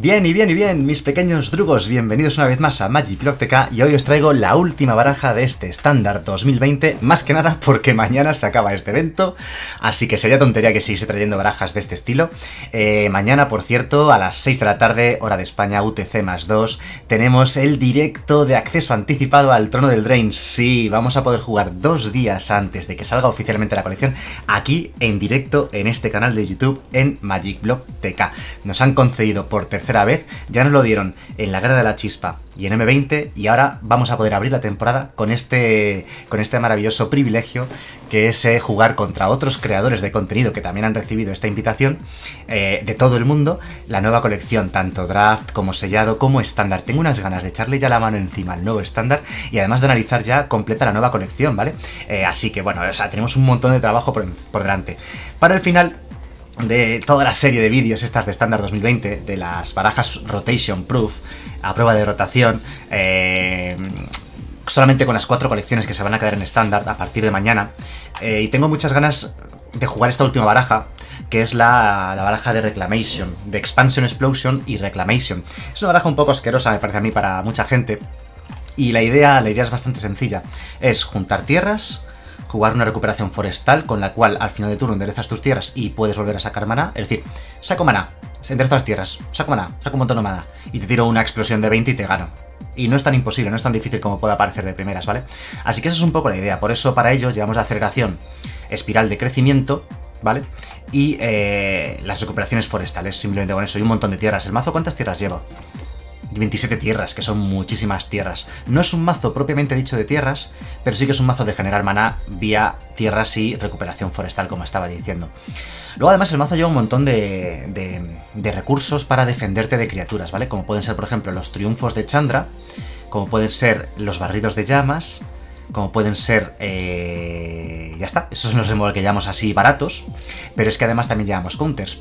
Bien y bien y bien, mis pequeños drugos, bienvenidos una vez más a Magic Block TK y hoy os traigo la última baraja de este estándar 2020, más que nada porque mañana se acaba este evento, así que sería tontería que siguiese trayendo barajas de este estilo. Eh, mañana, por cierto, a las 6 de la tarde, hora de España, UTC más 2, tenemos el directo de acceso anticipado al Trono del Drain. Sí, vamos a poder jugar dos días antes de que salga oficialmente la colección, aquí en directo en este canal de YouTube en Magic Block TK. Nos han concedido por tercera vez, ya nos lo dieron en la Guerra de la Chispa y en M20 y ahora vamos a poder abrir la temporada con este, con este maravilloso privilegio que es eh, jugar contra otros creadores de contenido que también han recibido esta invitación eh, de todo el mundo, la nueva colección, tanto draft como sellado como estándar. Tengo unas ganas de echarle ya la mano encima al nuevo estándar y además de analizar ya completa la nueva colección, ¿vale? Eh, así que bueno, o sea, tenemos un montón de trabajo por, por delante. Para el final de toda la serie de vídeos estas de estándar 2020, de las barajas Rotation Proof, a prueba de rotación, eh, solamente con las cuatro colecciones que se van a quedar en estándar a partir de mañana. Eh, y tengo muchas ganas de jugar esta última baraja, que es la, la, baraja de Reclamation, de Expansion Explosion y Reclamation. Es una baraja un poco asquerosa, me parece a mí, para mucha gente. Y la idea, la idea es bastante sencilla. Es juntar tierras, jugar una recuperación forestal con la cual al final de turno enderezas tus tierras y puedes volver a sacar maná. Es decir, saco maná, enderezo las tierras, saco maná, saco un montón de maná y te tiro una explosión de 20 y te gano. Y no es tan imposible, no es tan difícil como pueda parecer de primeras, ¿vale? Así que esa es un poco la idea. Por eso para ello llevamos la aceleración espiral de crecimiento, ¿vale? Y eh, las recuperaciones forestales, simplemente con eso. Y un montón de tierras. ¿El mazo cuántas tierras lleva? 27 tierras, que son muchísimas tierras. No es un mazo propiamente dicho de tierras, pero sí que es un mazo de generar maná vía tierras y recuperación forestal, como estaba diciendo. Luego además el mazo lleva un montón de, de, recursos para defenderte de criaturas, ¿vale? Como pueden ser, por ejemplo, los triunfos de Chandra, como pueden ser los barridos de llamas, como pueden ser... Eh, ya está, esos son los que llamamos así baratos, pero es que además también llevamos counters.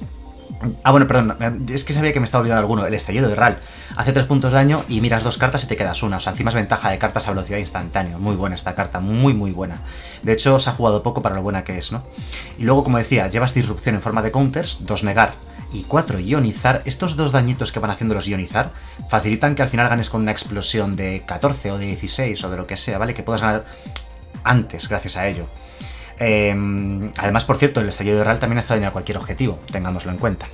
Ah, bueno, perdón, es que sabía que me estaba olvidando alguno. El estallido de RAL. Hace 3 puntos de daño y miras dos cartas y te quedas una. O sea, encima es ventaja de cartas a velocidad instantánea. Muy buena esta carta, muy, muy buena. De hecho, se ha jugado poco para lo buena que es, ¿no? Y luego, como decía, llevas disrupción en forma de counters, dos negar y cuatro ionizar. Estos dos dañitos que van haciendo los ionizar facilitan que al final ganes con una explosión de 14 o de 16 o de lo que sea, ¿vale? Que puedas ganar antes gracias a ello. Eh, además, por cierto, el estallido de RAL también hace daño a cualquier objetivo, tengámoslo en cuenta.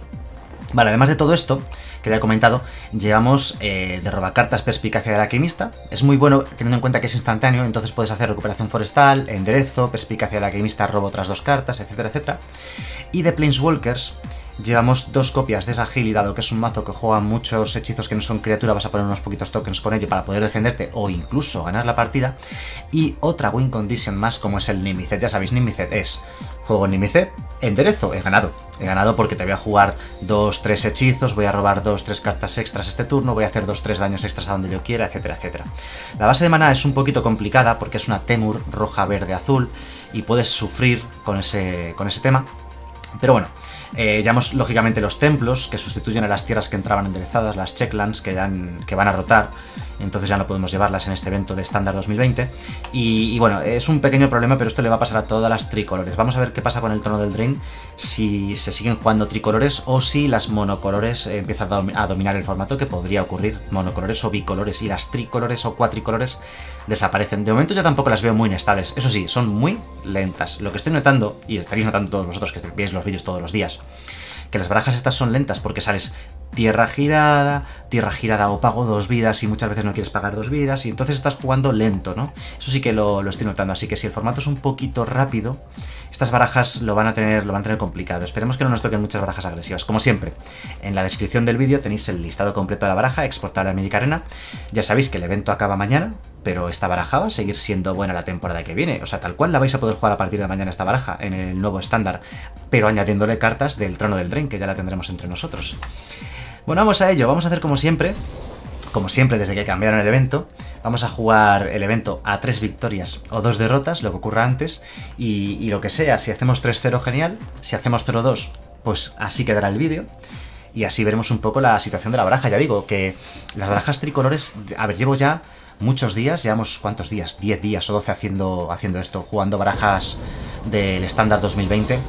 Vale, además de todo esto, que ya he comentado, llevamos eh, de robacartas perspicacia del alquimista. Es muy bueno teniendo en cuenta que es instantáneo, entonces puedes hacer recuperación forestal, enderezo, perspicacia del alquimista, robo otras dos cartas, etcétera, etcétera. Y de Planeswalkers, Llevamos dos copias de esa y dado que es un mazo que juega muchos hechizos que no son criatura, vas a poner unos poquitos tokens con ello para poder defenderte o incluso ganar la partida. Y otra win condition más como es el Nimicet. Ya sabéis, Nimicet es juego Nimicet, enderezo, he ganado. He ganado porque te voy a jugar dos, tres hechizos, voy a robar dos, tres cartas extras este turno, voy a hacer dos, tres daños extras a donde yo quiera, etcétera, etcétera. La base de maná es un poquito complicada porque es una Temur roja, verde, azul y puedes sufrir con ese, con ese tema. Pero bueno, eh, llevamos lógicamente los templos, que sustituyen a las tierras que entraban enderezadas, las checklands, que van a rotar, entonces ya no podemos llevarlas en este evento de estándar 2020. Y, bueno, es un pequeño problema, pero esto le va a pasar a todas las tricolores. Vamos a ver qué pasa con el trono del Drain, si se siguen jugando tricolores o si las monocolores empiezan a dominar el formato, que podría ocurrir, monocolores o bicolores, y las tricolores o cuatricolores desaparecen. De momento yo tampoco las veo muy inestables, eso sí, son muy lentas. Lo que estoy notando, y estaréis notando todos vosotros que veis los vídeos todos los días, que las barajas estas son lentas porque sales tierra girada, tierra girada o pago dos vidas y muchas veces no quieres pagar dos vidas y entonces estás jugando lento, ¿no? Eso sí que lo, estoy notando, así que si el formato es un poquito rápido, estas barajas lo van a tener, lo van a tener complicado. Esperemos que no nos toquen muchas barajas agresivas. Como siempre, en la descripción del vídeo tenéis el listado completo de la baraja exportable a Magic Arena. Ya sabéis que el evento acaba mañana, pero esta baraja va a seguir siendo buena la temporada que viene. O sea, tal cual la vais a poder jugar a partir de mañana esta baraja en el nuevo estándar, pero añadiéndole cartas del trono del Drain, que ya la tendremos entre nosotros. Bueno, vamos a ello, vamos a hacer como siempre, como siempre desde que cambiaron el evento, vamos a jugar el evento a tres victorias o dos derrotas, lo que ocurra antes, y, lo que sea, si hacemos 3-0 genial, si hacemos 0-2, pues así quedará el vídeo. Y así veremos un poco la situación de la baraja. Ya digo que las barajas tricolores, a ver, llevo ya muchos días, llevamos cuántos días, 10 días o 12 haciendo, haciendo esto, jugando barajas del estándar 2020.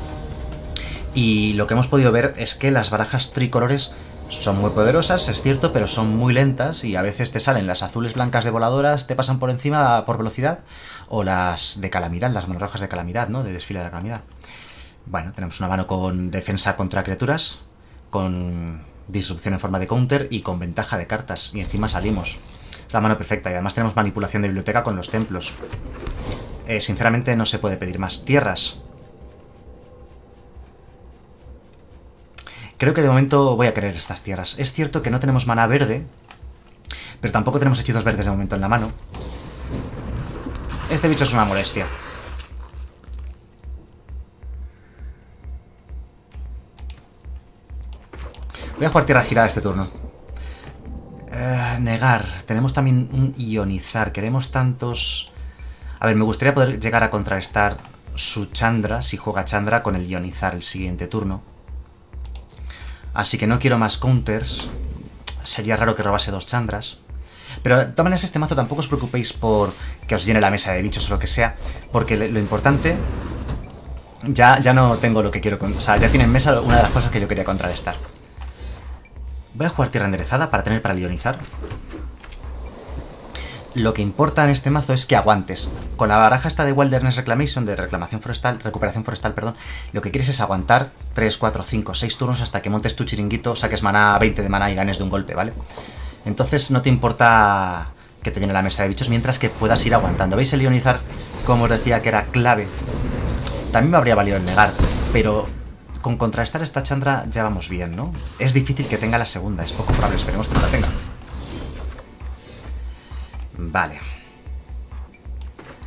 Y lo que hemos podido ver es que las barajas tricolores Son muy poderosas, es cierto, pero son muy lentas y a veces te salen las azules blancas de voladoras, te pasan por encima por velocidad, o las de calamidad, las rojas de calamidad, ¿no? De desfile de la calamidad. Bueno, tenemos una mano con defensa contra criaturas, con disrupción en forma de counter y con ventaja de cartas. Y encima salimos. La mano perfecta. Y además tenemos manipulación de biblioteca con los templos. Eh, sinceramente no se puede pedir más tierras. Creo que de momento voy a querer estas tierras. Es cierto que no tenemos mana verde, pero tampoco tenemos hechizos verdes de momento en la mano. Este bicho es una molestia. Voy a jugar tierra girada este turno. Eh, negar. Tenemos también un ionizar. Queremos tantos... A ver, me gustaría poder llegar a contrarrestar su Chandra, si juega Chandra, con el ionizar el siguiente turno. Así que no quiero más counters. Sería raro que robase dos Chandras. Pero de este mazo tampoco os preocupéis por que os llene la mesa de bichos o lo que sea, porque lo importante... Ya, ya no tengo lo que quiero... O sea, ya tiene en mesa una de las cosas que yo quería contrarrestar. Voy a jugar tierra enderezada para tener para lionizar. Lo que importa en este mazo es que aguantes. Con la baraja esta de Wilderness Reclamation, de reclamación forestal, recuperación forestal, perdón, lo que quieres es aguantar 3, 4, 5, 6 turnos hasta que montes tu chiringuito, saques maná 20 de maná y ganes de un golpe, ¿vale? Entonces no te importa que te llene la mesa de bichos mientras que puedas ir aguantando. ¿Veis el ionizar? Como os decía que era clave. También me habría valido el negar, pero con contrastar esta Chandra ya vamos bien, ¿no? Es difícil que tenga la segunda, es poco probable, esperemos que no la tenga. Vale.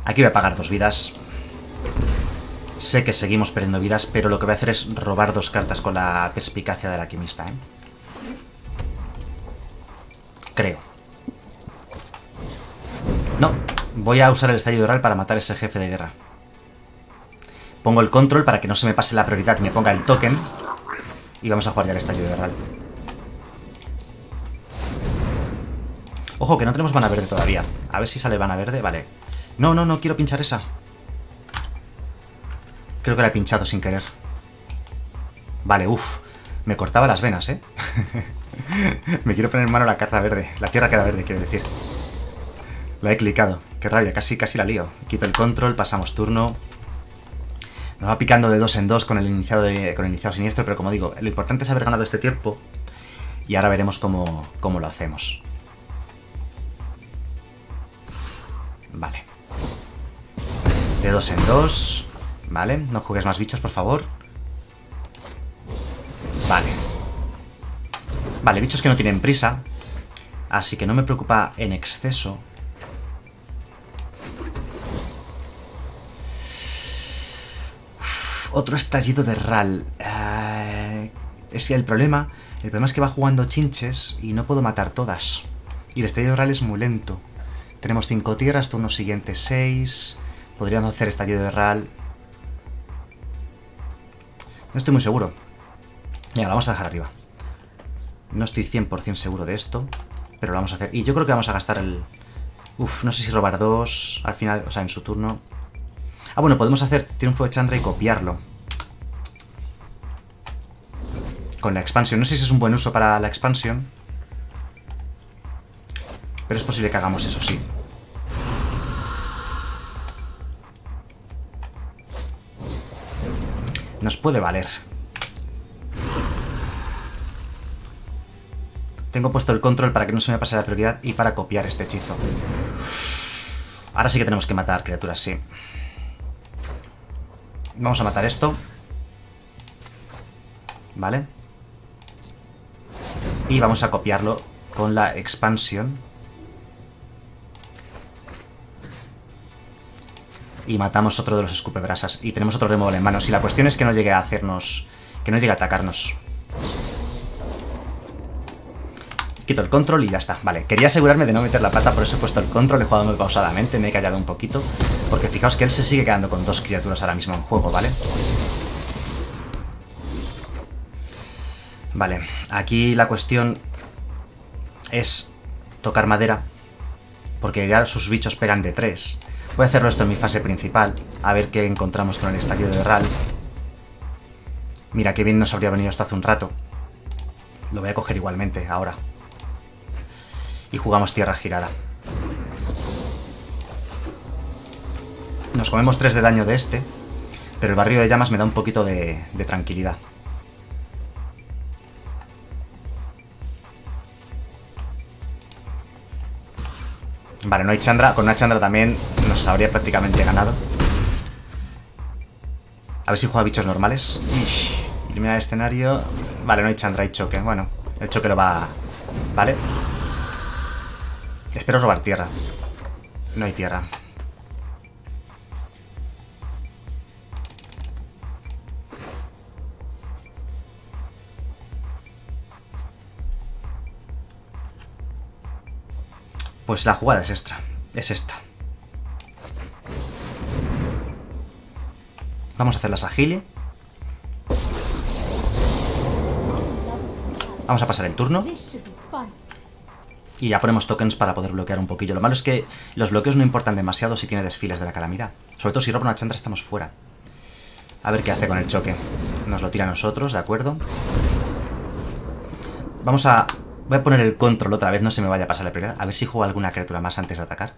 Aquí voy a pagar dos vidas. Sé que seguimos perdiendo vidas, pero lo que voy a hacer es robar dos cartas con la perspicacia del alquimista, ¿eh? Creo. No, voy a usar el estallido oral para matar a ese jefe de guerra. Pongo el control para que no se me pase la prioridad y me ponga el token. Y vamos a jugar ya el estallido de Ojo, que no tenemos mana verde todavía. A ver si sale mana verde. Vale. No, no, no quiero pinchar esa. Creo que la he pinchado sin querer. Vale, uff. Me cortaba las venas, ¿eh? me quiero poner en mano la carta verde. La tierra queda verde, quiero decir. La he clicado. Qué rabia, casi, casi la lío. Quito el control, pasamos turno. Nos va picando de dos en dos con el, iniciado con iniciado siniestro, pero como digo, lo importante es haber ganado este tiempo y ahora veremos cómo, cómo lo hacemos. De dos en dos. Vale, no juegues más bichos, por favor. Vale. Vale, bichos que no tienen prisa. Así que no me preocupa en exceso. otro estallido de RAL. Eh, es que el problema, el problema es que va jugando chinches y no puedo matar todas. Y el estallido de RAL es muy lento. Tenemos 5 tierras, turno siguiente 6. Podríamos hacer estallido de RAL. No estoy muy seguro. Venga, lo vamos a dejar arriba. No estoy 100% seguro de esto, pero lo vamos a hacer. Y yo creo que vamos a gastar el... Uf, no sé si robar dos al final, o sea, en su turno. Ah, bueno, podemos hacer Triunfo de Chandra y copiarlo. Con la expansión. No sé si es un buen uso para la expansión. Pero es posible que hagamos eso, sí. Nos puede valer. Tengo puesto el control para que no se me pase la prioridad y para copiar este hechizo. Ahora sí que tenemos que matar criaturas, sí. Vamos a matar esto. ¿Vale? Y vamos a copiarlo con la expansión. Y matamos otro de los escupebrasas. Y tenemos otro removal en manos. Y la cuestión es que no llegue a hacernos... Que no llegue a atacarnos. Quito el control y ya está. Vale, quería asegurarme de no meter la pata, por eso he puesto el control, he jugado muy pausadamente, me he callado un poquito. Porque fijaos que él se sigue quedando con dos criaturas ahora mismo en juego, ¿vale? Vale, aquí la cuestión es tocar madera, porque ya sus bichos pegan de tres. Voy a hacerlo esto en mi fase principal, a ver qué encontramos con el estallido de RAL. Mira, qué bien nos habría venido esto hace un rato. Lo voy a coger igualmente ahora. Y jugamos tierra girada. Nos comemos 3 de daño de este. Pero el barrio de llamas me da un poquito de, de tranquilidad. Vale, no hay Chandra. Con una Chandra también nos habría prácticamente ganado. A ver si juega bichos normales. Eliminar el escenario. Vale, no hay Chandra, hay choque. Bueno, el choque lo va... Vale. Espero robar tierra. No hay tierra. Pues la jugada es extra. Es esta. Vamos a hacer las agile. Vamos a pasar el turno. Y ya ponemos tokens para poder bloquear un poquillo. Lo malo es que los bloqueos no importan demasiado si tiene desfiles de la calamidad. Sobre todo si roba una chandra estamos fuera. A ver qué hace con el choque. Nos lo tira a nosotros, ¿de acuerdo? Vamos a... Voy a poner el control otra vez, no se me vaya a pasar la prioridad. A ver si juego alguna criatura más antes de atacar.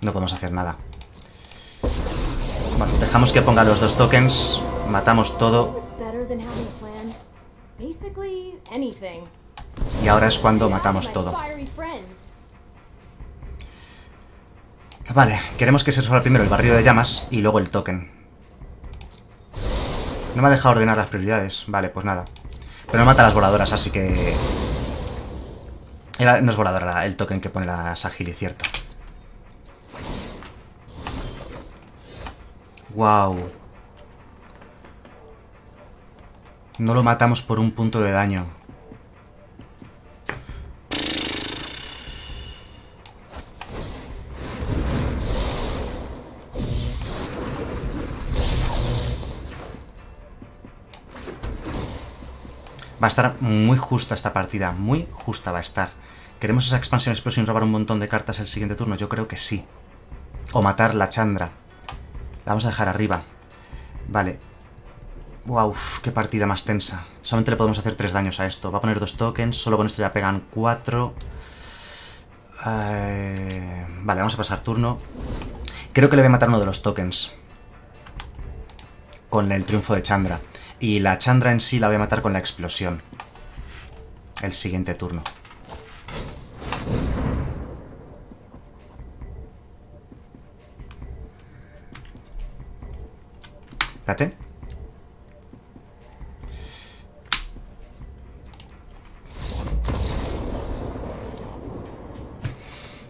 No podemos hacer nada. Bueno, dejamos que ponga los dos tokens. Matamos todo. Y ahora es cuando matamos todo. Vale, queremos que se resuelva primero el barrio de llamas y luego el token. No me ha dejado ordenar las prioridades. Vale, pues nada. Pero no mata a las voladoras, así que... no es voladora el token que pone la Sagili, cierto. Wow. No lo matamos por un punto de daño. Va a estar muy justa esta partida, muy justa va a estar. ¿Queremos esa expansión sin robar un montón de cartas el siguiente turno? Yo creo que sí. O matar la Chandra. La vamos a dejar arriba. Vale. Wow, qué partida más tensa. Solamente le podemos hacer tres daños a esto. Va a poner dos tokens, solo con esto ya pegan cuatro. Eh, vale, vamos a pasar turno. Creo que le voy a matar uno de los tokens. Con el triunfo de Chandra. Y la Chandra en sí la voy a matar con la explosión. El siguiente turno.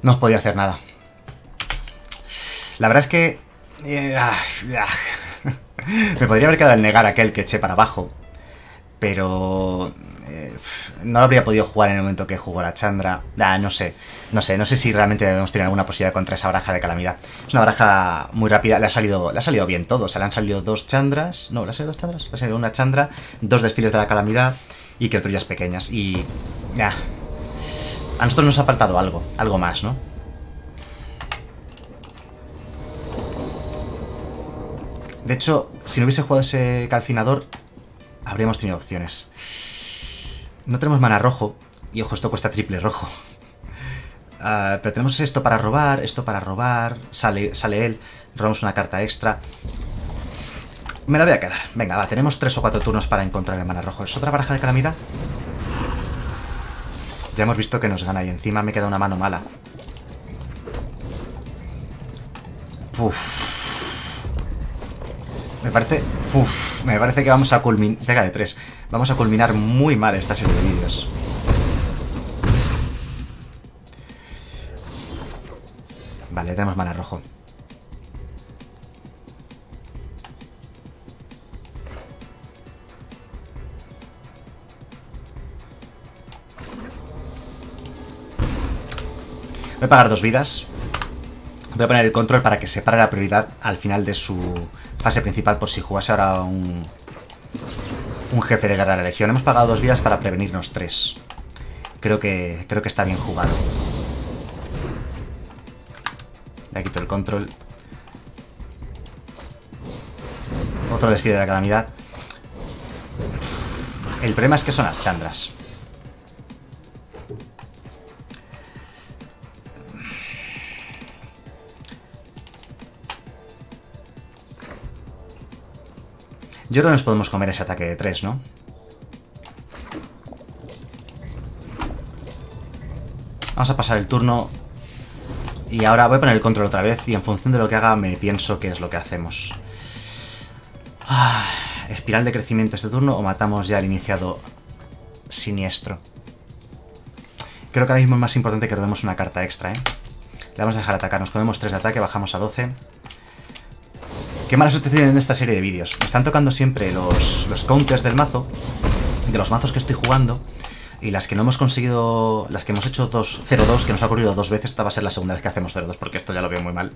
No os podía hacer nada. La verdad es que... Eh, ah, Me podría haber quedado el negar aquel que eché para abajo. Pero... Eh, no habría podido jugar en el momento que jugó la Chandra. Ah, no sé. No sé. No sé si realmente debemos tener alguna posibilidad contra esa baraja de calamidad. Es una baraja muy rápida. Le ha salido, le ha salido bien todo. O sea, le han salido dos Chandras. No, ¿le han salido dos Chandras? Le ha salido una Chandra, dos desfiles de la calamidad y criaturas pequeñas. Y... Ya. A nosotros nos ha faltado algo. Algo más, ¿no? De hecho, si no hubiese jugado ese calcinador, habríamos tenido opciones. No tenemos mana rojo. Y ojo, esto cuesta triple rojo. Ah, pero tenemos esto para robar, esto para robar. Sale, sale él. Robamos una carta extra. Me la voy a quedar. Venga, va, tenemos tres o cuatro turnos para encontrar el mana rojo. ¿Es otra baraja de calamidad? Ya hemos visto que nos gana y encima me queda una mano mala. Uf. Me parece... Uf, me parece que vamos a culminar... Pega de tres. Vamos a culminar muy mal esta serie de vídeos. Vale, tenemos mana rojo. Voy a pagar dos vidas. Voy a poner el control para que separe la prioridad al final de su fase principal por si jugase ahora un, un jefe de guerra de la legión. Hemos pagado dos vidas para prevenirnos tres. Creo que, creo que está bien jugado. Ya quito el control. Otro desfile de la calamidad. El problema es que son las chandras. Yo creo que nos podemos comer ese ataque de 3, ¿no? Vamos a pasar el turno. Y ahora voy a poner el control otra vez y en función de lo que haga me pienso qué es lo que hacemos. Ah, espiral de crecimiento este turno o matamos ya al iniciado siniestro. Creo que ahora mismo es más importante que robemos una carta extra, ¿eh? Le vamos a dejar atacar. Nos comemos 3 de ataque, bajamos a 12. Qué mala suerte en esta serie de vídeos. Me están tocando siempre los, los counters del mazo, de los mazos que estoy jugando, y las que no hemos conseguido, las que hemos hecho 0-2, que nos ha ocurrido dos veces, esta va a ser la segunda vez que hacemos 0-2, porque esto ya lo veo muy mal.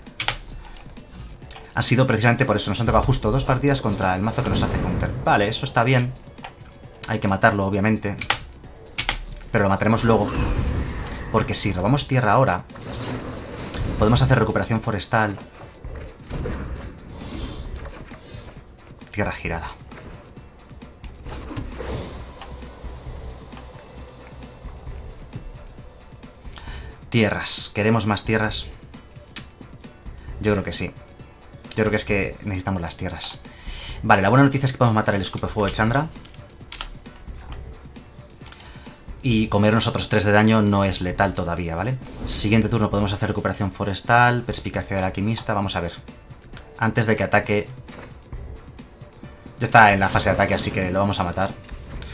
Ha sido precisamente por eso, nos han tocado justo dos partidas contra el mazo que nos hace counter. Vale, eso está bien. Hay que matarlo, obviamente. Pero lo mataremos luego. Porque si robamos tierra ahora, podemos hacer recuperación forestal tierra girada. Tierras. ¿Queremos más tierras? Yo creo que sí. Yo creo que es que necesitamos las tierras. Vale, la buena noticia es que podemos matar el escupe fuego de Chandra. Y comer nosotros 3 de daño no es letal todavía, ¿vale? Siguiente turno podemos hacer recuperación forestal, perspicacia del alquimista, vamos a ver. Antes de que ataque ya está en la fase de ataque, así que lo vamos a matar.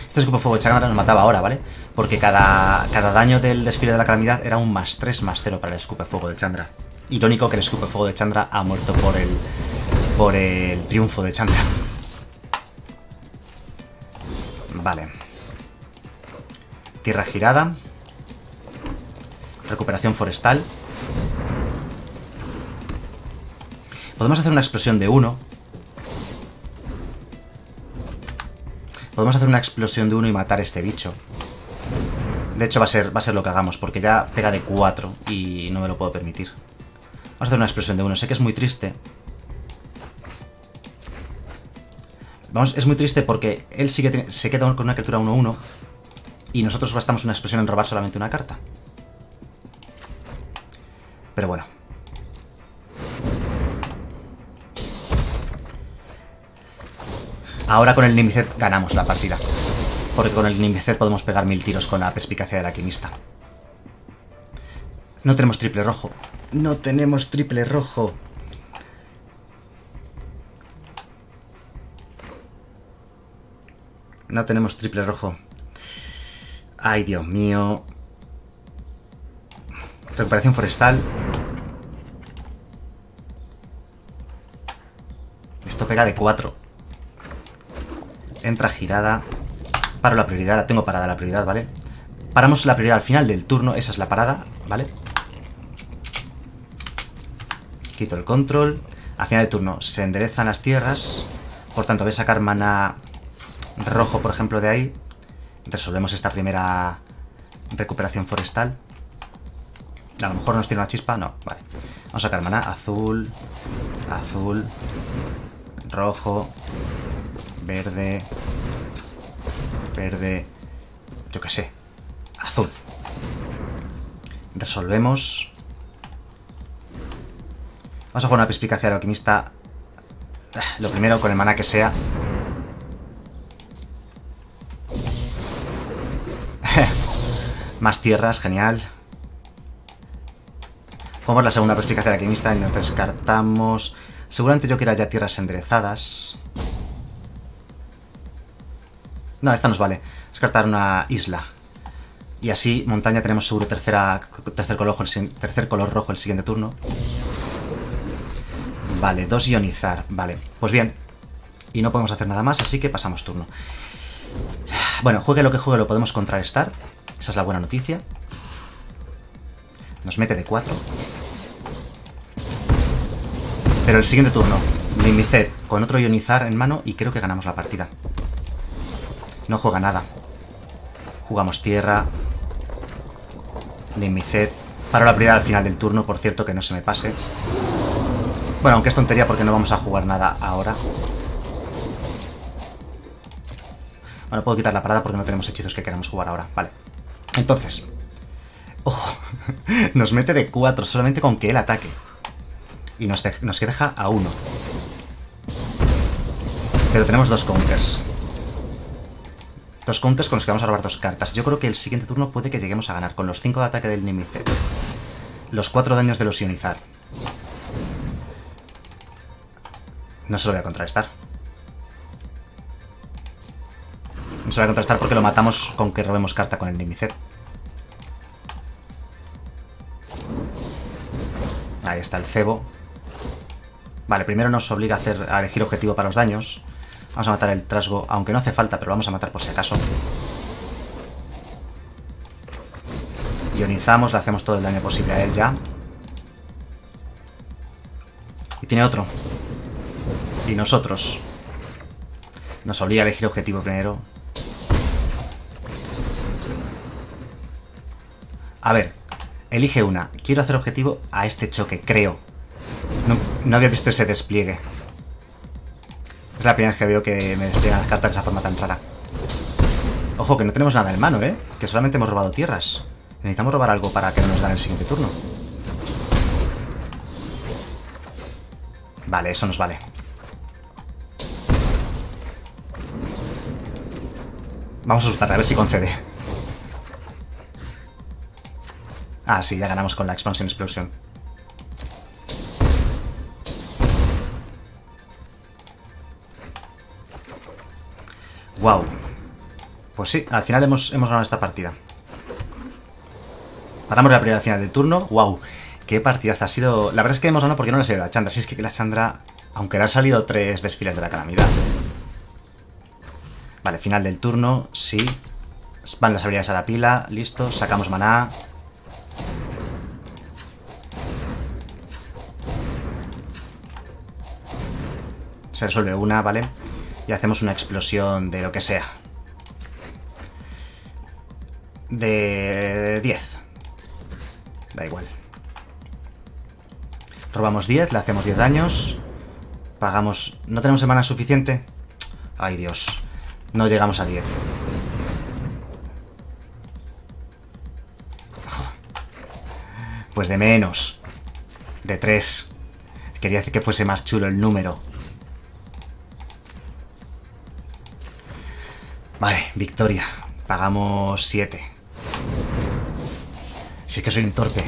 Este escupo fuego de Chandra nos mataba ahora, ¿vale? Porque cada, cada daño del desfile de la calamidad era un más 3 más 0 para el escupe fuego de Chandra. Irónico que el escupe fuego de Chandra ha muerto por el, por el triunfo de Chandra. Vale. Tierra girada. Recuperación forestal. Podemos hacer una explosión de 1 Podemos hacer una explosión de uno y matar a este bicho. De hecho va a ser, va a ser lo que hagamos, porque ya pega de 4 y no me lo puedo permitir. Vamos a hacer una explosión de uno. Sé que es muy triste. Vamos, es muy triste porque él sigue se queda con una criatura 1-1 y nosotros gastamos una explosión en robar solamente una carta. Pero bueno. Ahora con el Nimicet ganamos la partida. Porque con el Nimicet podemos pegar mil tiros con la perspicacia del alquimista. No tenemos triple rojo. No tenemos triple rojo. No tenemos triple rojo. Ay, Dios mío. Recuperación forestal. Esto pega de 4. Entra girada. Paro la prioridad, la tengo parada la prioridad, ¿vale? Paramos la prioridad al final del turno, esa es la parada, ¿vale? Quito el control. Al final del turno se enderezan las tierras. Por tanto, voy a sacar mana rojo, por ejemplo, de ahí. Resolvemos esta primera recuperación forestal. A lo mejor nos tiene una chispa, no, vale. Vamos a sacar mana azul, azul, rojo, Verde. Verde. Yo qué sé. Azul. Resolvemos. Vamos a jugar una perspicacia de alquimista. Lo primero, con el mana que sea. Más tierras, genial. Jugamos la segunda perspicacia de alquimista y nos descartamos. Seguramente yo quiera ya tierras enderezadas. No, esta nos vale. Descartar una isla. Y así, montaña, tenemos seguro tercera, tercer, color rojo el, tercer color rojo el siguiente turno. Vale, dos ionizar. Vale, pues bien. Y no podemos hacer nada más, así que pasamos turno. Bueno, juegue lo que juegue, lo podemos contrarrestar. Esa es la buena noticia. Nos mete de 4. Pero el siguiente turno, Limicet con otro ionizar en mano y creo que ganamos la partida. No juega nada. Jugamos tierra. Nimicet. Paro la prioridad al final del turno, por cierto, que no se me pase. Bueno, aunque es tontería porque no vamos a jugar nada ahora. Bueno, puedo quitar la parada porque no tenemos hechizos que queramos jugar ahora. Vale. Entonces. Ojo. nos mete de 4 solamente con que él ataque. Y nos, nos deja a 1. Pero tenemos dos counters. Dos counters con los que vamos a robar dos cartas. Yo creo que el siguiente turno puede que lleguemos a ganar con los 5 de ataque del Nimicet. Los 4 daños de los ionizar. No se lo voy a contrarrestar. No se lo voy a contrarrestar porque lo matamos con que robemos carta con el Nimicet. Ahí está el cebo. Vale, primero nos obliga a, hacer, a elegir objetivo para los daños. Vamos a matar el trasgo, aunque no hace falta, pero lo vamos a matar por si acaso. Ionizamos, le hacemos todo el daño posible a él ya. Y tiene otro. Y nosotros. Nos obliga a elegir objetivo primero. A ver, elige una. Quiero hacer objetivo a este choque, creo. No, no había visto ese despliegue. Es la primera vez que veo que me despliegan las cartas de esa forma tan rara. Ojo, que no tenemos nada en mano, ¿eh? Que solamente hemos robado tierras. Necesitamos robar algo para que no nos gane el siguiente turno. Vale, eso nos vale. Vamos a asustarle, a ver si concede. Ah, sí, ya ganamos con la expansión explosión. Pues sí, al final hemos, hemos ganado esta partida. Paramos la primera final del turno. Wow, qué partidaza ha sido. La verdad es que hemos ganado porque no le ha salido la Chandra. Si es que la Chandra, aunque le han salido tres desfiles de la calamidad. Vale, final del turno, sí. Van las habilidades a la pila, listo, sacamos maná. Se resuelve una, ¿vale? Y hacemos una explosión de lo que sea. De 10. Da igual. Robamos 10, le hacemos 10 daños. Pagamos... ¿No tenemos semana suficiente? Ay, Dios. No llegamos a 10. Pues de menos. De 3. Quería decir que fuese más chulo el número. Vale, victoria. Pagamos 7. Si es que soy un torpe.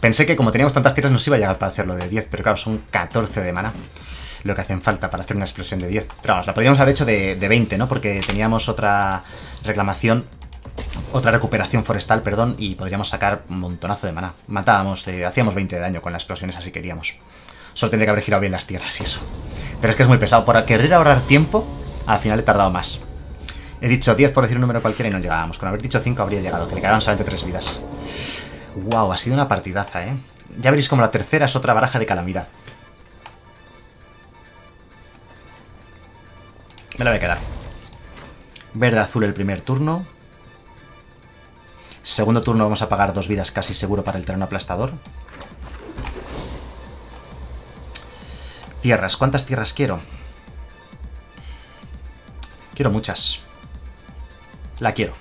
Pensé que como teníamos tantas tierras nos iba a llegar para hacerlo de 10, pero claro, son 14 de mana lo que hacen falta para hacer una explosión de 10. Pero vamos, la podríamos haber hecho de, 20, ¿no? Porque teníamos otra reclamación, otra recuperación forestal, perdón, y podríamos sacar un montonazo de mana. Matábamos, eh, hacíamos 20 de daño con las explosiones, así queríamos. Solo tendría que haber girado bien las tierras y eso. Pero es que es muy pesado. Por querer ahorrar tiempo, al final he tardado más. He dicho 10 por decir un número cualquiera y no llegábamos. Con haber dicho 5 habría llegado, que le quedaban solamente 3 vidas. Wow, ha sido una partidaza, ¿eh? Ya veréis como la tercera es otra baraja de calamidad. Me la voy a quedar. Verde-azul el primer turno. Segundo turno vamos a pagar dos vidas casi seguro para el terreno aplastador. Tierras. ¿Cuántas tierras quiero? Quiero muchas. La quiero.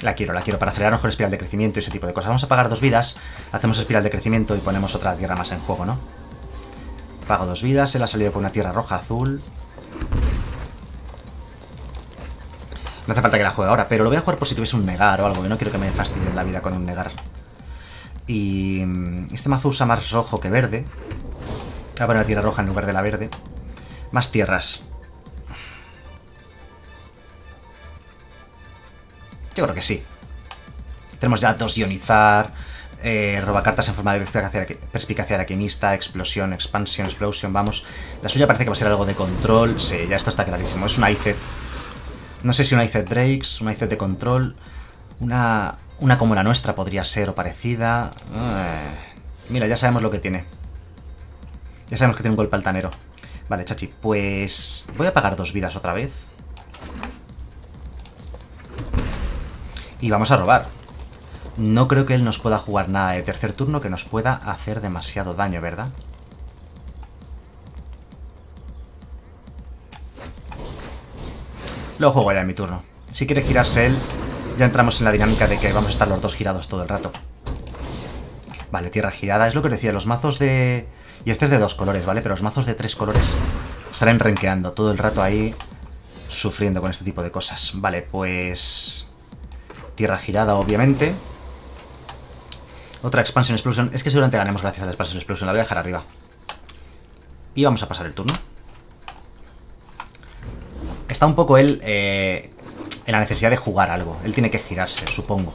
La quiero, la quiero para acelerar mejor espiral de crecimiento y ese tipo de cosas. Vamos a pagar dos vidas, hacemos espiral de crecimiento y ponemos otra tierra más en juego, ¿no? Pago dos vidas, él ha salido con una tierra roja azul. No hace falta que la juegue ahora, pero lo voy a jugar por si tuviese un negar o algo, que no quiero que me fastidien la vida con un negar. Y mm, este mazo usa más rojo que verde. Voy a poner la tierra roja en lugar de la verde. Más tierras. Yo creo que sí. Tenemos ya dos ionizar, eh, roba cartas en forma de perspicacia, alquimista, explosión, expansión, explosión, vamos. La suya parece que va a ser algo de control. Sí, ya esto está clarísimo. Es una IZ. No sé si una IZ Drakes, una IZ de control, una, una como la nuestra podría ser o parecida. Eh, mira, ya sabemos lo que tiene. Ya sabemos que tiene un golpe altanero. Vale, chachi, pues voy a pagar dos vidas otra vez. Y vamos a robar. No creo que él nos pueda jugar nada de tercer turno que nos pueda hacer demasiado daño, ¿verdad? Lo juego ya en mi turno. Si quiere girarse él, ya entramos en la dinámica de que vamos a estar los dos girados todo el rato. Vale, tierra girada. Es lo que decía, los mazos de... Y este es de dos colores, ¿vale? Pero los mazos de tres colores estarán renqueando todo el rato ahí, sufriendo con este tipo de cosas. Vale, pues... Tierra girada, obviamente. Otra Expansion Explosion. Es que seguramente ganemos gracias a la Expansion Explosion. La voy a dejar arriba. Y vamos a pasar el turno. Está un poco él eh, en la necesidad de jugar algo. Él tiene que girarse, supongo.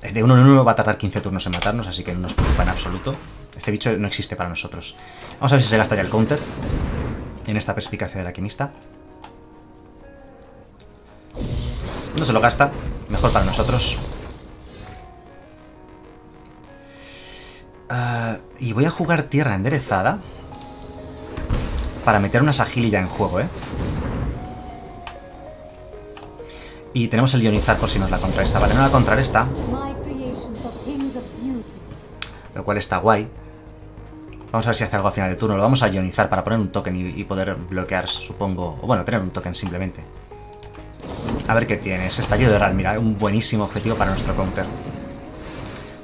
De uno en uno va a tardar 15 turnos en matarnos, así que no nos preocupa en absoluto. Este bicho no existe para nosotros. Vamos a ver si se gasta ya el counter. En esta perspicacia del alquimista. No se lo gasta. Mejor para nosotros. Uh, y voy a jugar tierra enderezada. Para meter una ya en juego, ¿eh? Y tenemos el ionizar por si nos la contrarresta. Vale, no la contrarresta. Lo cual está guay. Vamos a ver si hace algo a final de turno. Lo vamos a ionizar para poner un token y, poder bloquear, supongo... O bueno, tener un token simplemente. A ver qué tienes. Estallido de Ral, mira, un buenísimo objetivo para nuestro counter.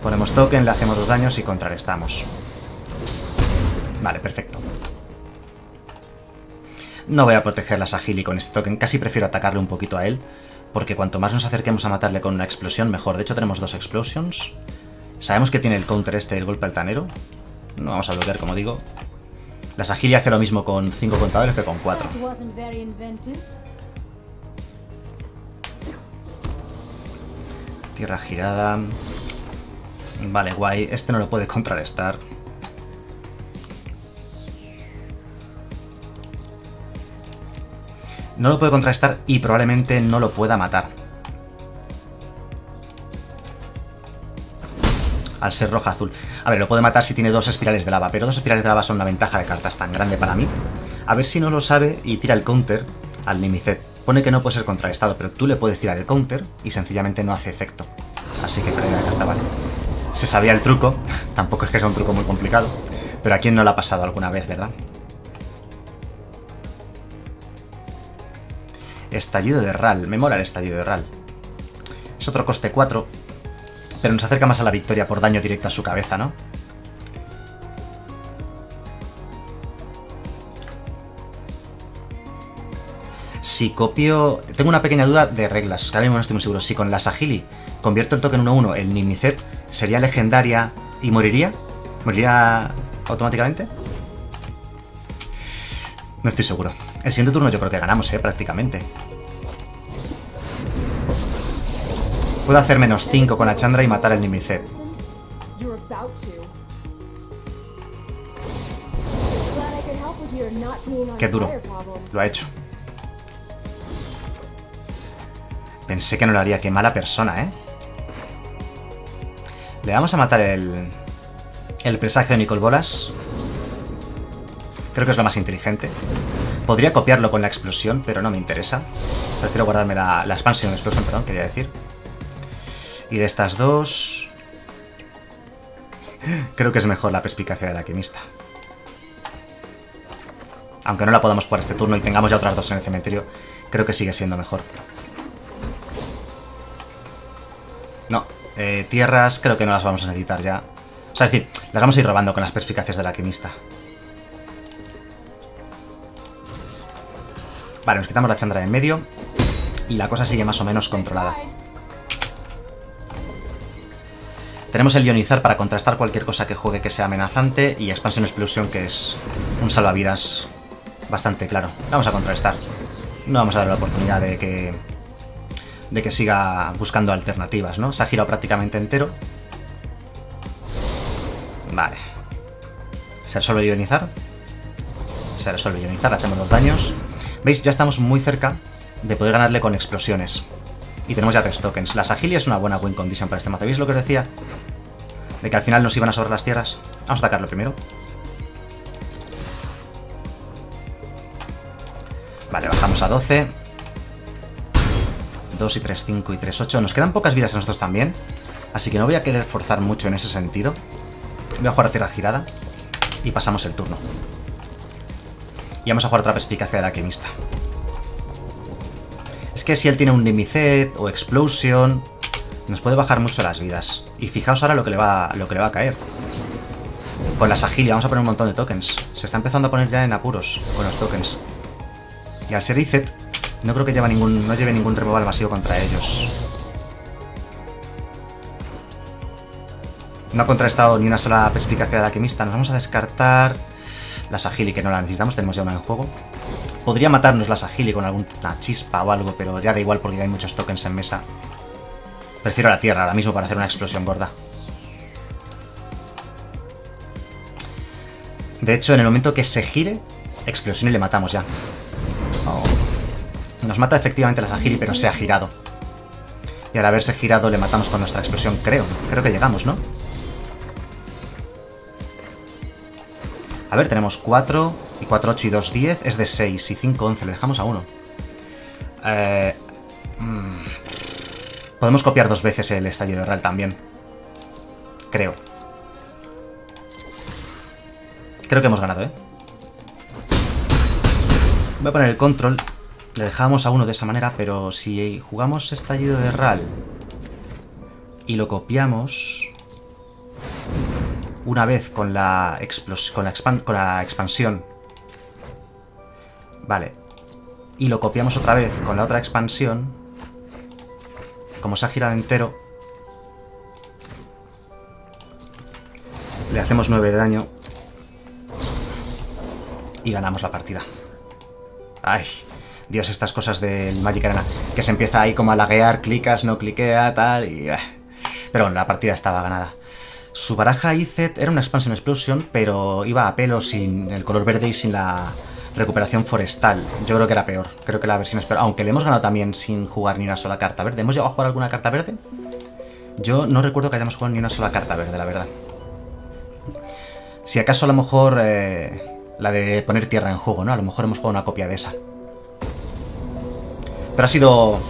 Ponemos token, le hacemos dos daños y contrarrestamos. Vale, perfecto. No voy a proteger las Agili con este token, casi prefiero atacarle un poquito a él, porque cuanto más nos acerquemos a matarle con una explosión, mejor. De hecho, tenemos dos explosions. Sabemos que tiene el counter este del golpe altanero. No vamos a bloquear, como digo. Las Agili hace lo mismo con cinco contadores que con cuatro. Tierra girada. Vale, guay. Este no lo puede contrarrestar. No lo puede contrarrestar y probablemente no lo pueda matar. Al ser roja-azul. A ver, lo puede matar si tiene dos espirales de lava, pero dos espirales de lava son una ventaja de cartas tan grande para mí. A ver si no lo sabe y tira el counter al Nimicet. Pone que no puede ser contrarrestado, pero tú le puedes tirar el counter y sencillamente no hace efecto. Así que pierde la carta, vale se sabía el truco. Tampoco es que sea un truco muy complicado. Pero a quién no le ha pasado alguna vez, ¿verdad? Estallido de RAL. Me mola el estallido de RAL. Es otro coste 4. Pero nos acerca más a la victoria por daño directo a su cabeza, ¿no? Si copio... Tengo una pequeña duda de reglas, que ahora mismo no estoy muy seguro. Si con las Agili convierto el token 1-1, el Nimicet sería legendaria y moriría. ¿Moriría automáticamente? No estoy seguro. El siguiente turno yo creo que ganamos, ¿eh? Prácticamente. Puedo hacer menos 5 con la Chandra y matar el Nimicet. Qué duro. Lo ha hecho. Pensé que no lo haría. Qué mala persona, ¿eh? Le vamos a matar el... El presagio de Nicole Bolas. Creo que es lo más inteligente. Podría copiarlo con la explosión, pero no me interesa. Prefiero guardarme la, la expansión, explosión, perdón, quería decir. Y de estas dos... Creo que es mejor la perspicacia del alquimista. Aunque no la podamos jugar este turno y tengamos ya otras dos en el cementerio, creo que sigue siendo mejor. Eh, tierras creo que no las vamos a necesitar ya. O sea, es decir, las vamos a ir robando con las perspicacias del alquimista. Vale, nos quitamos la chandra de en medio. Y la cosa sigue más o menos controlada. Tenemos el ionizar para contrastar cualquier cosa que juegue que sea amenazante. Y expansión explosión que es un salvavidas bastante claro. Vamos a contrastar. No vamos a dar la oportunidad de que de que siga buscando alternativas, ¿no? Se ha girado prácticamente entero. Vale. ¿Se resuelve ionizar? Se resuelve ionizar, hacemos los daños. ¿Veis? Ya estamos muy cerca de poder ganarle con explosiones. Y tenemos ya tres tokens. La Sagilia es una buena win condition para este mazo. ¿Veis lo que os decía? De que al final nos iban a sobrar las tierras. Vamos a atacarlo primero. Vale, bajamos a 12. 2 y 3, 5 y 3, 8. Nos quedan pocas vidas a nosotros también. Así que no voy a querer forzar mucho en ese sentido. Voy a jugar a tierra girada. Y pasamos el turno. Y vamos a jugar otra perspicacia del alquimista. Es que si él tiene un Limicet o Explosion, nos puede bajar mucho las vidas. Y fijaos ahora lo que le va, lo que le va a caer. Con las Agili vamos a poner un montón de tokens. Se está empezando a poner ya en apuros con los tokens. Y al ser Izet, no creo que lleve ningún, no lleve ningún removal masivo contra ellos. No ha contrastado ni una sola perspicacia de la alquimista. Nos vamos a descartar las Agili, que no la necesitamos, tenemos ya una en juego. Podría matarnos las Agili con alguna chispa o algo, pero ya da igual porque ya hay muchos tokens en mesa. Prefiero la tierra ahora mismo para hacer una explosión gorda. De hecho, en el momento que se gire, explosión y le matamos ya. Nos mata efectivamente las Agili, pero se ha girado. Y al haberse girado le matamos con nuestra explosión, creo. Creo que llegamos, ¿no? A ver, tenemos 4 y 4, 8 y 2, 10. Es de 6 y 5, 11. Le dejamos a 1. Eh, mm, podemos copiar dos veces el estallido de real también. Creo. Creo que hemos ganado, ¿eh? Voy a poner el control. Le dejamos a uno de esa manera, pero si jugamos estallido de RAL y lo copiamos una vez con la, con la, con la expansión. Vale. Y lo copiamos otra vez con la otra expansión. Como se ha girado entero. Le hacemos 9 de daño. Y ganamos la partida. Ay, Dios, estas cosas del Magic Arena. Que se empieza ahí como a laguear, clicas, no cliquea, tal, y... Eh. Pero bueno, la partida estaba ganada. Su baraja Izet era una Expansion Explosion, pero iba a pelo sin el color verde y sin la recuperación forestal. Yo creo que era peor. Creo que la versión es peor. Aunque le hemos ganado también sin jugar ni una sola carta verde. ¿Hemos llegado a jugar alguna carta verde? Yo no recuerdo que hayamos jugado ni una sola carta verde, la verdad. Si acaso a lo mejor eh, la de poner tierra en juego, ¿no? A lo mejor hemos jugado una copia de esa. Pero ha sido...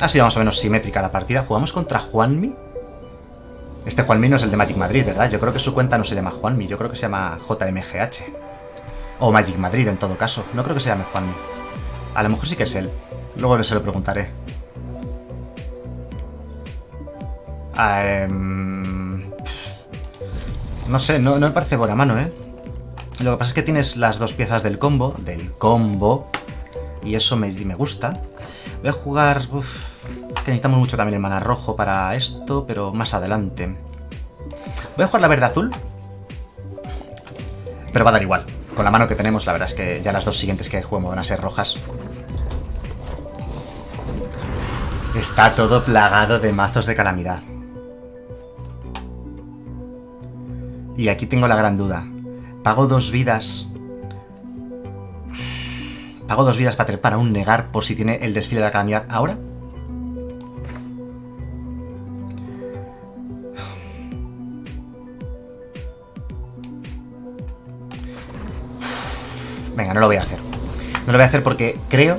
Ha sido más o menos simétrica la partida. Jugamos contra Juanmi. Este Juanmi no es el de Magic Madrid, ¿verdad? Yo creo que su cuenta no se llama Juanmi, yo creo que se llama JMGH. O Magic Madrid, en todo caso. No creo que se llame Juanmi. A lo mejor sí que es él. Luego se lo preguntaré. Ah, em, no sé, no, me parece buena mano, ¿eh? Lo que pasa es que tienes las dos piezas del combo, del combo, y eso me, gusta. Voy a jugar... Que necesitamos mucho también el mana rojo para esto, pero más adelante. Voy a jugar la verde-azul. Pero va a dar igual. Con la mano que tenemos, la verdad es que ya las dos siguientes que juguemos van a ser rojas. Está todo plagado de mazos de calamidad. Y aquí tengo la gran duda. ¿Pago dos vidas? ¿Pago dos vidas para trepar un negar por si tiene el desfile de la calamidad ahora? Venga, no lo voy a hacer. No lo voy a hacer porque creo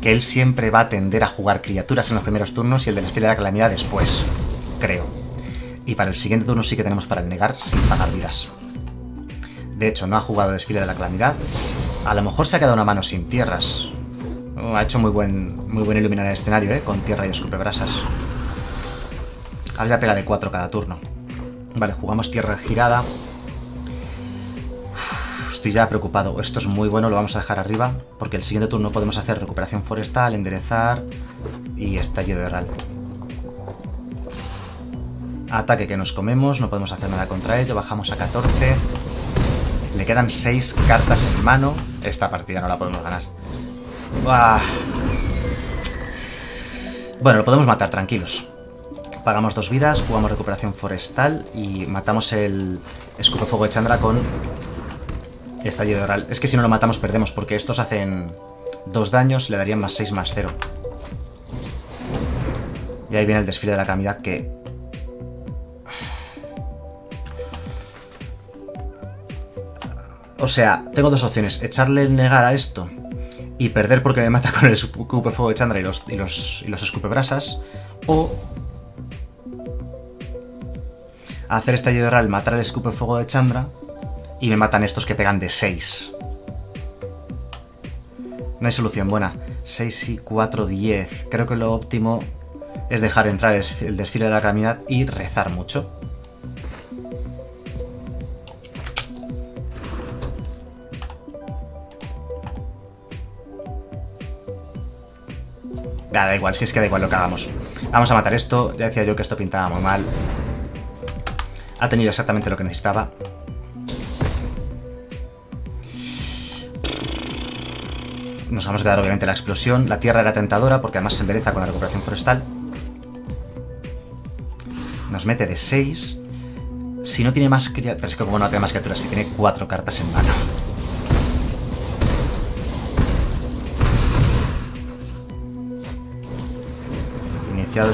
que él siempre va a tender a jugar criaturas en los primeros turnos y el de de la calamidad después. Creo. Y para el siguiente turno sí que tenemos para el negar sin pagar vidas. De hecho, no ha jugado desfile de la calamidad. A lo mejor se ha quedado una mano sin tierras. Oh, ha hecho muy buen, muy buen iluminar el escenario, ¿eh? Con tierra y escupe brasas. Ahora ya pega de 4 cada turno. Vale, jugamos tierra girada estoy ya preocupado. Esto es muy bueno, lo vamos a dejar arriba, porque el siguiente turno podemos hacer recuperación forestal, enderezar y estallido de RAL. Ataque que nos comemos, no podemos hacer nada contra ello, bajamos a 14. Le quedan 6 cartas en mano. Esta partida no la podemos ganar. Bueno, lo podemos matar, tranquilos. Pagamos dos vidas, jugamos recuperación forestal y matamos el escupe fuego de Chandra con Estallido oral. Es que si no lo matamos perdemos, porque estos hacen dos daños, le darían más 6 más 0. Y ahí viene el desfile de la calamidad que... O sea, tengo dos opciones. Echarle el negar a esto y perder porque me mata con el escupe fuego de Chandra y los, y los, y los escupe brasas. O hacer estallido oral, matar el escupe fuego de Chandra y me matan estos que pegan de 6. No hay solución buena. 6 y 4, 10. Creo que lo óptimo es dejar entrar el desfile de la calamidad y rezar mucho. Da igual, si es que da igual lo que hagamos. Vamos a matar esto. Ya decía yo que esto pintaba muy mal. Ha tenido exactamente lo que necesitaba. Nos vamos a quedar obviamente la explosión. La tierra era tentadora porque además se endereza con la recuperación forestal. Nos mete de 6. Si no tiene más criaturas... Pero es que como no tiene más criaturas, si tiene 4 cartas en mano.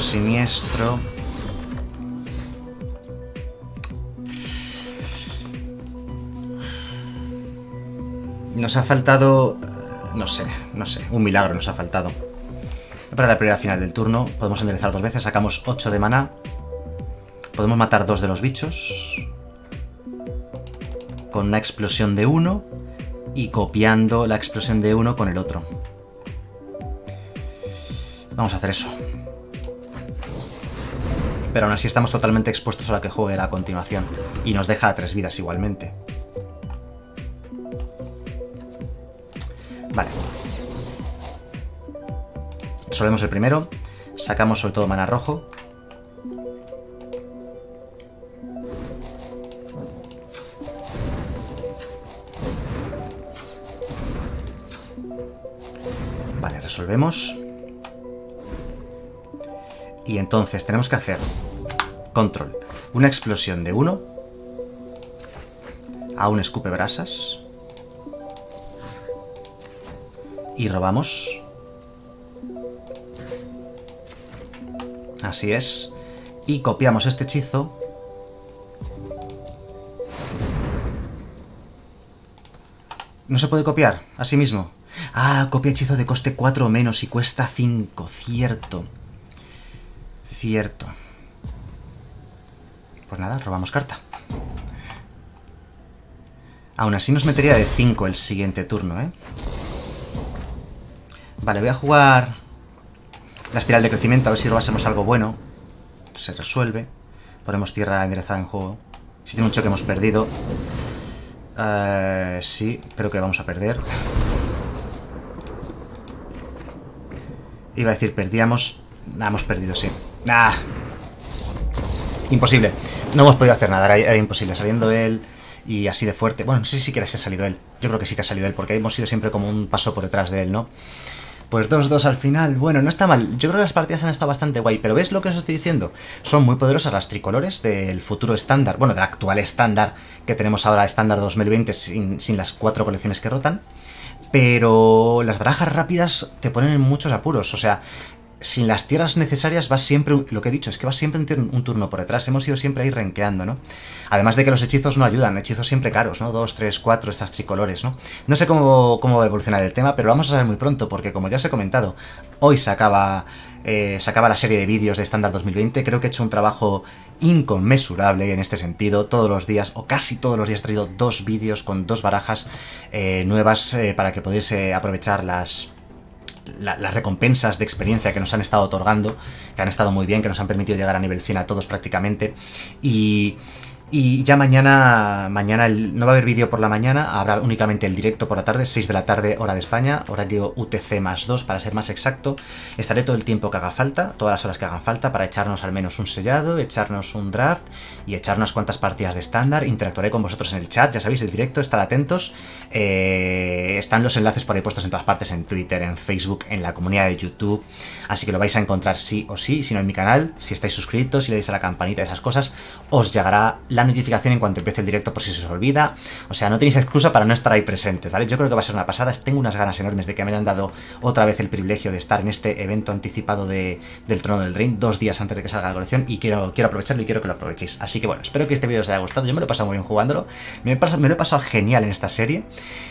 Siniestro. Nos ha faltado... No sé, no sé. Un milagro nos ha faltado. Para la prioridad final del turno podemos enderezar dos veces. Sacamos 8 de maná. Podemos matar dos de los bichos. Con una explosión de uno. Y copiando la explosión de uno con el otro. Vamos a hacer eso. Pero aún así estamos totalmente expuestos a la que juegue a continuación. Y nos deja a tres vidas igualmente. Vale. Resolvemos el primero. Sacamos sobre todo mana rojo. Vale, resolvemos. Y entonces tenemos que hacer control. Una explosión de uno a un escupe brasas. y robamos. Así es. Y copiamos este hechizo. No se puede copiar, así mismo. Ah, copia hechizo de coste 4 o menos y cuesta 5, cierto. Cierto. Pues nada, robamos carta. Aún así nos metería de 5 el siguiente turno, ¿eh? Vale, voy a jugar la espiral de crecimiento, a ver si robásemos algo bueno. Se resuelve. Ponemos tierra enderezada en juego. Si tiene un choque hemos perdido. Eh, sí, creo que vamos a perder. Iba a decir, perdíamos. Nah, hemos perdido, sí. Ah. Imposible. No hemos podido hacer nada, era, imposible. Saliendo él y así de fuerte. Bueno, no sé si siquiera se ha salido él. Yo creo que sí que ha salido él, porque hemos sido siempre como un paso por detrás de él, ¿no? Pues 2-2 al final. Bueno, no está mal. Yo creo que las partidas han estado bastante guay. Pero ¿ves lo que os estoy diciendo? Son muy poderosas las tricolores del futuro estándar. Bueno, del actual estándar que tenemos ahora, estándar 2020, sin, sin las cuatro colecciones que rotan. Pero las barajas rápidas te ponen en muchos apuros. O sea, sin las tierras necesarias vas siempre, lo que he dicho, es que vas siempre un turno por detrás, hemos ido siempre ahí renqueando, ¿no? Además de que los hechizos no ayudan, hechizos siempre caros, ¿no? Dos, tres, cuatro, estas tricolores, ¿no? No sé cómo, cómo va a evolucionar el tema, pero vamos a saber muy pronto, porque como ya os he comentado, hoy se acaba, eh, se acaba la serie de vídeos de Standard 2020, creo que he hecho un trabajo inconmensurable en este sentido, todos los días, o casi todos los días he traído dos vídeos con dos barajas eh, nuevas eh, para que podáis aprovechar las las recompensas de experiencia que nos han estado otorgando, que han estado muy bien, que nos han permitido llegar a nivel 100 a todos prácticamente. Y y ya mañana, mañana no va a haber vídeo por la mañana, habrá únicamente el directo por la tarde, 6 de la tarde, hora de España, horario UTC más 2 para ser más exacto. Estaré todo el tiempo que haga falta, todas las horas que hagan falta, para echarnos al menos un sellado, echarnos un draft y echar unas cuantas partidas de estándar. Interactuaré con vosotros en el chat, ya sabéis, el directo, estad atentos. Eh, están los enlaces por ahí puestos en todas partes, en Twitter, en Facebook, en la comunidad de YouTube. Así que lo vais a encontrar sí o sí, si no en mi canal, si estáis suscritos, si le dais a la campanita, esas cosas, os llegará notificación en cuanto empiece el directo por si se os olvida. O sea, no tenéis excusa para no estar ahí presentes, ¿vale? Yo creo que va a ser una pasada. Tengo unas ganas enormes de que me hayan dado otra vez el privilegio de estar en este evento anticipado de, del Trono del Drain, dos días antes de que salga la colección, y quiero, quiero aprovecharlo y quiero que lo aprovechéis. Así que bueno, espero que este vídeo os haya gustado. Yo me lo he pasado muy bien jugándolo. Me, me lo he pasado genial en esta serie.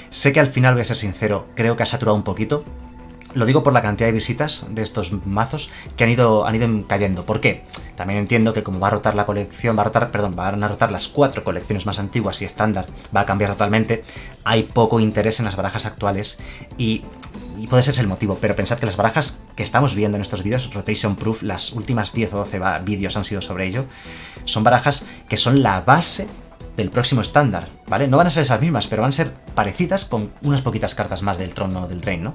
Sé que al final, voy a ser sincero, creo que ha saturado un poquito lo digo por la cantidad de visitas de estos mazos que han ido, han ido cayendo. ¿Por qué? También entiendo que como va a rotar la colección, va a rotar, perdón, van a rotar las cuatro colecciones más antiguas y estándar, va a cambiar totalmente, hay poco interés en las barajas actuales y y puede ser el motivo, pero pensad que las barajas que estamos viendo en estos vídeos, Rotation Proof, las últimas 10 o 12 vídeos han sido sobre ello, son barajas que son la base del próximo estándar, ¿vale? No van a ser esas mismas, pero van a ser parecidas con unas poquitas cartas más del trono del train, ¿no?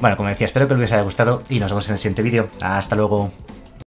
Bueno, como decía, espero que os haya gustado y nos vemos en el siguiente vídeo. Hasta luego.